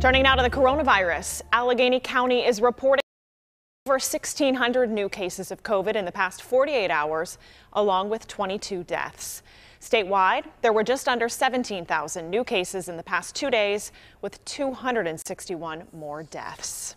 Turning now to the coronavirus, Allegheny County is reporting over 1,600 new cases of COVID in the past 48 hours, along with 22 deaths. Statewide, there were just under 17,000 new cases in the past two days, with 261 more deaths.